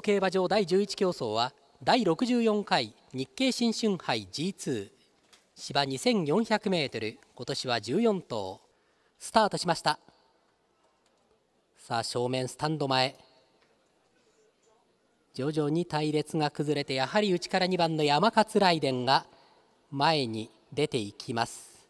競馬場第11競争は第64回日経新春杯 G2 芝 2400m 今年は14頭。スタートしました。さあ正面スタンド前。徐々に隊列が崩れてやはり内から2番の山勝雷電が前に出ていきます。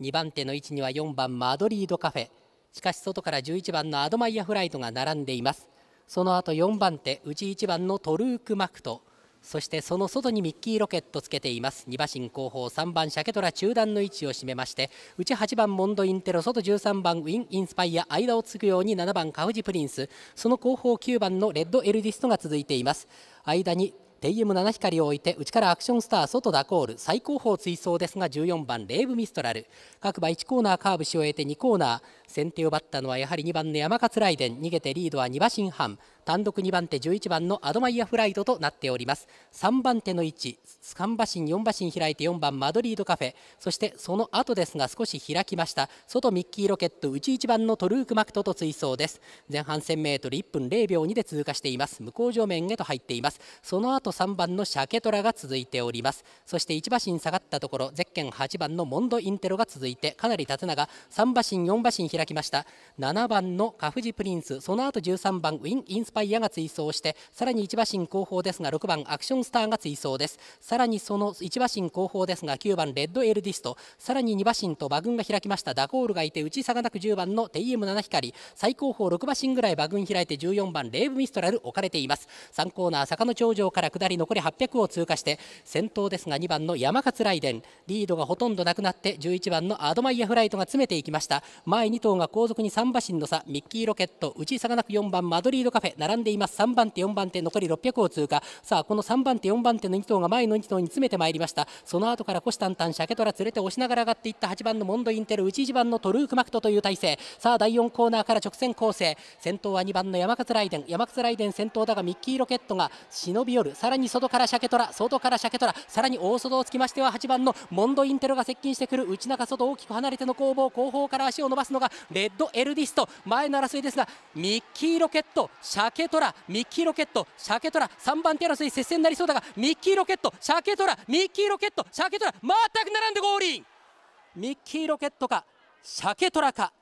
2番手の位置には4番マドリードカフェ。しかし外から11番のアドマイヤフライトが並んでいます。その後4番手内1番のトルークマクト。そしてその外にミッキーロケットつけています。2馬身後方3番シャケトラ中段の位置を占めまして内8番モンドインテロ外13番ウィンインスパイア間をつぐように7番カフジプリンス。その後方9番のレッドエルディストが続いています。間に TM7 光を置いて内からアクションスター外ダコール最高峰追走ですが14番レーブミストラル。各馬1コーナーカーブし終えて2コーナー。先手を奪ったのはやはり2番の山勝ライデン。逃げてリードは2馬身半。単独2番手11番のアドマイヤフライトとなっております。3番手の位置3馬身4馬身開いて4番マドリードカフェ。そしてその後ですが少し開きました。外ミッキーロケット内1番のトルークマクトと追走です。前半 1000m1 分0秒2で通過しています。向こう上面へと入っています。その後3番のシャケトラが続いております。そして1馬身下がったところゼッケン8番のモンドインテロが続いてかなり縦長3馬身4馬身開きました。7番のカフジプリンス。その後13番ウィンインスパイアが追走してさらに1馬身後方ですが6番アクションスターが追走です。さらにその1馬身後方ですが9番レッドエルディスト。さらに2馬身と馬群が開きました。ダコールがいて内差がなく10番の TM7 光最高峰6馬身ぐらい馬群開いて14番レーブミストラル置かれています。3コーナー坂の頂上から下り残り800を通過して先頭ですが2番の山勝雷電。リードがほとんどなくなって11番のアドマイヤフライトが詰めていきました。前2頭が後続に3馬身の差。ミッキーロケット内差がなく4番マドリードカフェ。並んでいます。3番手4番手残り600を通過。さあこの3番手4番手の2頭が前の2頭に詰めてまいりました。その後から虎視眈々シャケトラ連れて押しながら上がっていった。8番のモンドインテル内1番のトルークマクトという体勢。さあ第4コーナーから直線構成先頭は2番の山勝雷電。山勝雷電先頭だがミッキーロケットが忍び寄る。さらに外からシャケトラ。外からシャケトラ。さらに大外をつきましては8番のモンドインテロが接近してくる。内中外大きく離れての攻防。後方から足を伸ばすのがレッドエルディスト。前の争いですがミッキーロケットシャケトラミッキーロケットシャケトラ3番手争い接戦になりそうだがミッキーロケットシャケトラミッキーロケットシャケトラ全く並んでゴールイン。ミッキーロケットかシャケトラか。